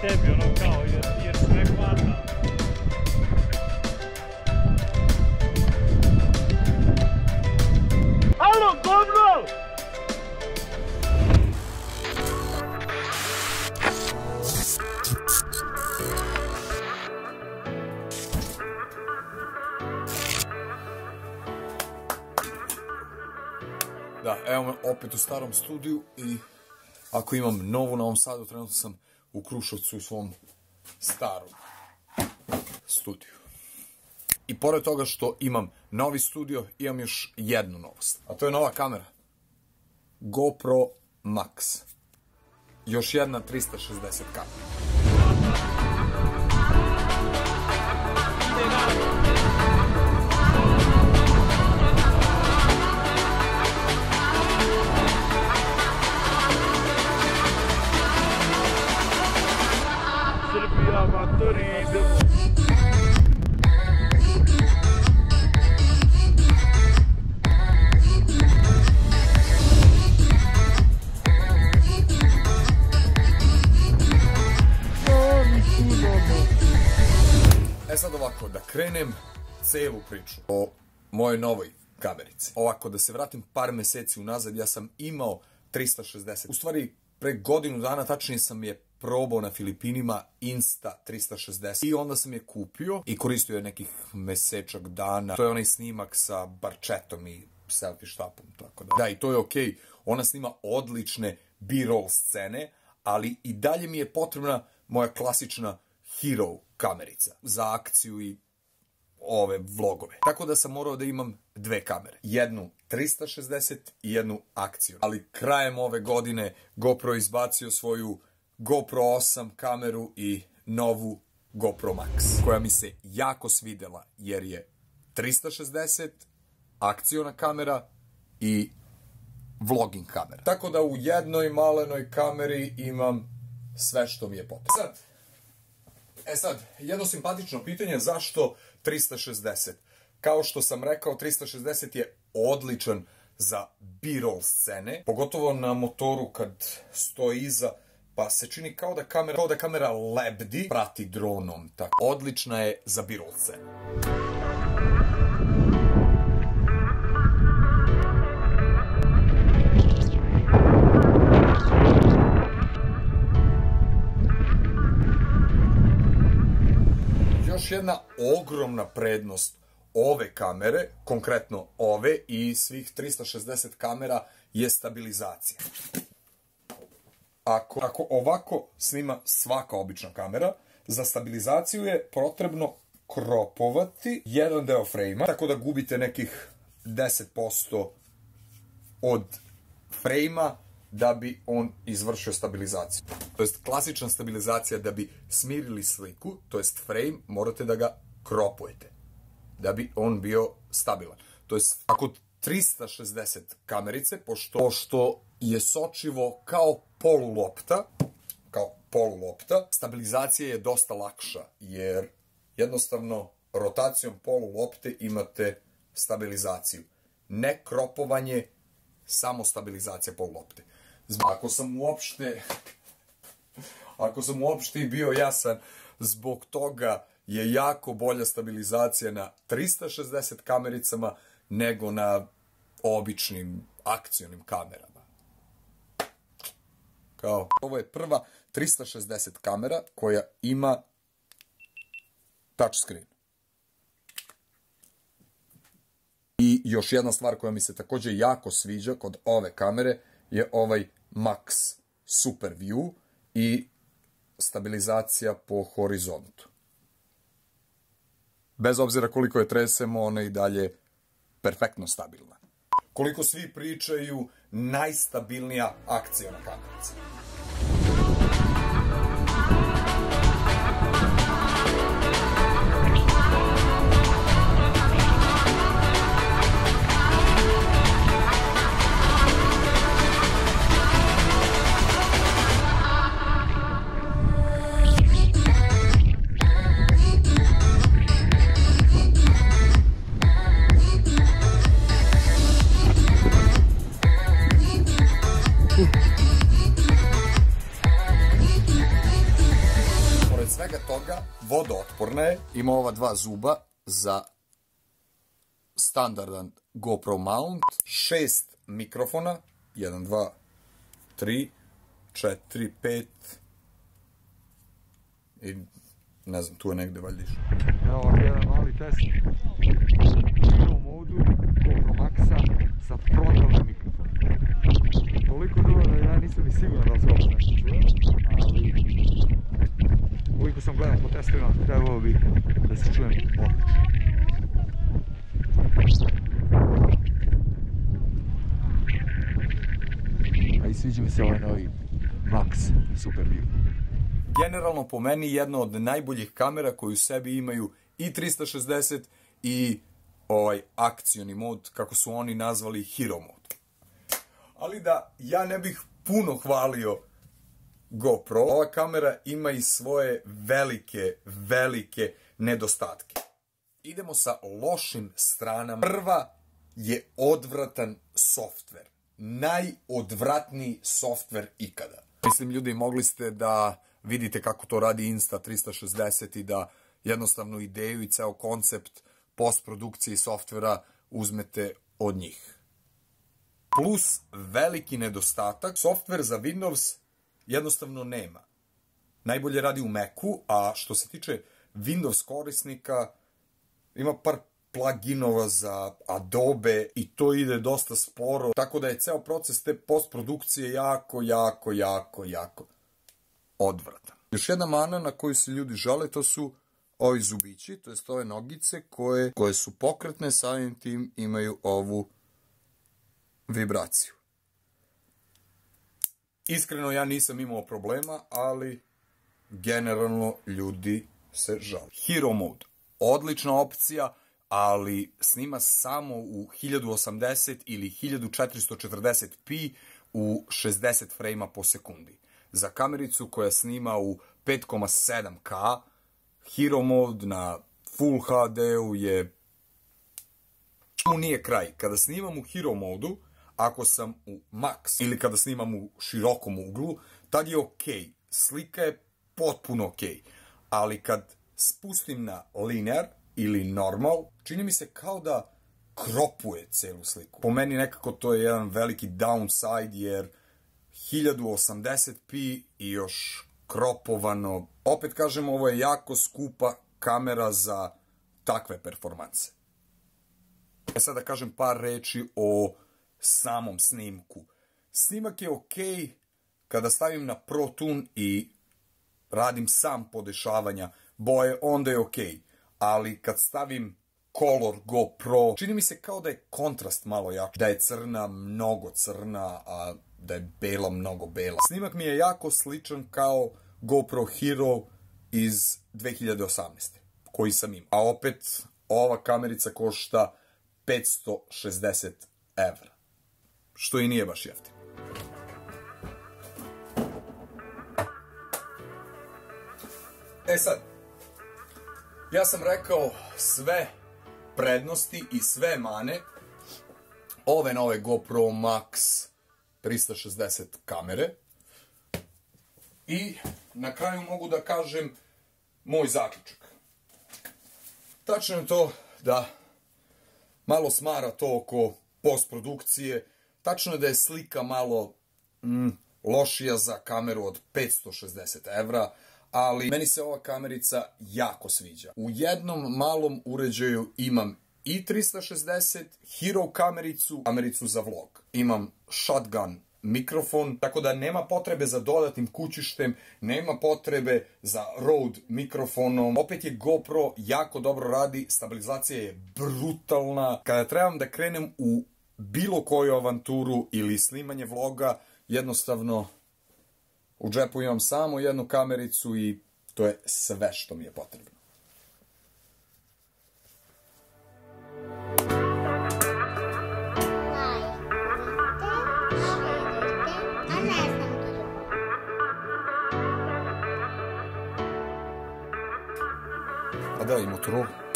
tebi, ono kao, jer, jer sve hvata. Alo, govno! Da, evo me opet u starom studiju i ako imam novu na ovom sadu, trenutno sam u Krušovcu u svom starom studiju. I pored toga što imam novi studio, imam još jednu novost. A to je nova kamera. GoPro Max. Još jedna 360 kamera. Krenem celu priču o mojoj novoj kamerici. Ovako, da se vratim par meseci unazad, ja sam imao 360. U stvari, pre godinu dana tačnije sam je probao na Filipinima Insta 360 i onda sam je kupio i koristio je nekih mesečak dana. To je onaj snimak sa barčetom i selfie štapom, tako da. Da, i to je okej. Ona snima odlične B-roll scene, ali i dalje mi je potrebna moja klasična hero kamerica za akciju i ove vlogove. Tako da sam morao da imam dve kamere. Jednu 360 i jednu akciju. Ali krajem ove godine GoPro izbacio svoju GoPro 8 kameru i novu GoPro Max, koja mi se jako svidela jer je 360 akciona kamera i vlogging kamera. Tako da u jednoj malenoj kameri imam sve što mi je potrebno. Sad, E sad, jedno simpatično pitanje, zašto 360? Kao što sam rekao, 360 je odličan za B-roll scene, pogotovo na motoru kad stoji iza, pa se čini kao da kamera, kao da kamera lebdi, prati dronom. Tako. Odlična je za B-roll scene. Jedna ogromna prednost ove kamere, konkretno ove i svih 360 kamera, je stabilizacija. Ako, ako ovako snima svaka obična kamera, za stabilizaciju je potrebno kropovati jedan deo frejma, tako da gubite nekih 10% od frejma da bi on izvršio stabilizaciju. To jest klasična stabilizacija da bi smirili sliku, to jest frame, morate da ga kropujete da bi on bio stabilan. To jest ako 360 kamerice, pošto, pošto je sočivo kao polulopta, kao polulopta, stabilizacija je dosta lakša, jer jednostavno rotacijom polulopte imate stabilizaciju. Ne kropovanje, samo stabilizacija polulopte. Ako sam uopšte ako sam uopšte i bio jasan, zbog toga je jako bolja stabilizacija na 360 kamericama nego na običnim akcionim kamerama. Kao, ovo je prva 360 kamera koja ima touchscreen. I još jedna stvar koja mi se takođe jako sviđa kod ove kamere je ovaj Max Super View i stabilizacija po horizontu. Bez obzira koliko je tresemo, ona je i dalje perfektno stabilna. Koliko svi pričaju, najstabilnija akcija na kamerici. Je, ima ova dva zuba za standardan GoPro mount, šest mikrofona, 1, 2, 3, 4, 5 i ne znam, tu je negde valjda išao. Evo jedan mali test. Hero modu GoPro Maxa sa frontalnim mikrofonom. Toliko dobro da ja nisam ni siguran da li se ovo nešto čuje, ali koliko sam gledao po testovima, trebalo bi da se čujem odlično. A i sviđa mi se ovaj novi Max Super View. Generalno po meni jedna od najboljih kamera koju u sebi imaju i 360 i ovaj akcioni mod, kako su oni nazvali Hero mod. Ali da ja ne bih puno hvalio GoPro, ova kamera ima i svoje velike, velike nedostatke. Idemo sa lošim stranama. Prva je odvratan softver. Najodvratniji softver ikada. Mislim, ljudi, mogli ste da vidite kako to radi Insta360 i da jednostavnu ideju i ceo koncept postprodukcije softvera uzmete od njih. Plus veliki nedostatak, softver za Windows jednostavno nema. Najbolje radi u Macu, a što se tiče Windows korisnika, ima par pluginova za Adobe i to ide dosta sporo, tako da je ceo proces te postprodukcije jako, jako, jako, jako odvratan. Još jedna mana na koju se ljudi žale, to su ovi zubići, to jest ove nogice koje, koje su pokretne, samim tim imaju ovu vibraciju. Iskreno ja nisam imao problema, ali generalno ljudi se žale. Hero mode. Odlična opcija, ali snima samo u 1080 ili 1440p u 60 frejma po sekundi. Za kamericu koja snima u 5,7K, Hero mode na Full HD-u je mu nije kraj. Kada snimam u Hero modu, ako sam u max ili kada snimam u širokom uglu, tad je ok. Slika je potpuno ok. Ali kad spustim na linear ili normal, čini mi se kao da kropuje celu sliku. Po meni nekako to je jedan veliki downside jer 1080p i još kropovano. Opet kažem, ovo je jako skupa kamera za takve performanse. E sad da kažem par reči o samom snimku. Snimak je ok kada stavim na Pro i radim sam podešavanja boje, onda je ok. Ali kad stavim Color Go Pro, čini mi se kao da je kontrast malo jak. Da je crna, mnogo crna, a da je bela, mnogo bela. Snimak mi je jako sličan kao GoPro Hero iz 2018. koji sam imao. A opet, ova kamerica košta 560 evra. Što i nije baš jeftino. E sad, ja sam rekao sve prednosti i sve mane ove nove GoPro Max 360 kamere. I na kraju mogu da kažem moj zaključak. Tačno je to da malo smara to oko postprodukcije. Tačno je da je slika malo mm, lošija za kameru od 560 evra, ali meni se ova kamerica jako sviđa. U jednom malom uređaju imam i 360, Hero kamericu, kamericu za vlog. Imam shotgun mikrofon, tako da nema potrebe za dodatnim kućištem, nema potrebe za Rode mikrofonom. Opet je GoPro jako dobro radi, stabilizacija je brutalna. Kada trebam da krenem u bilo koju avanturu ili snimanje vloga, jednostavno u džepu imam samo jednu kamericu i to je sve što mi je potrebno. A ne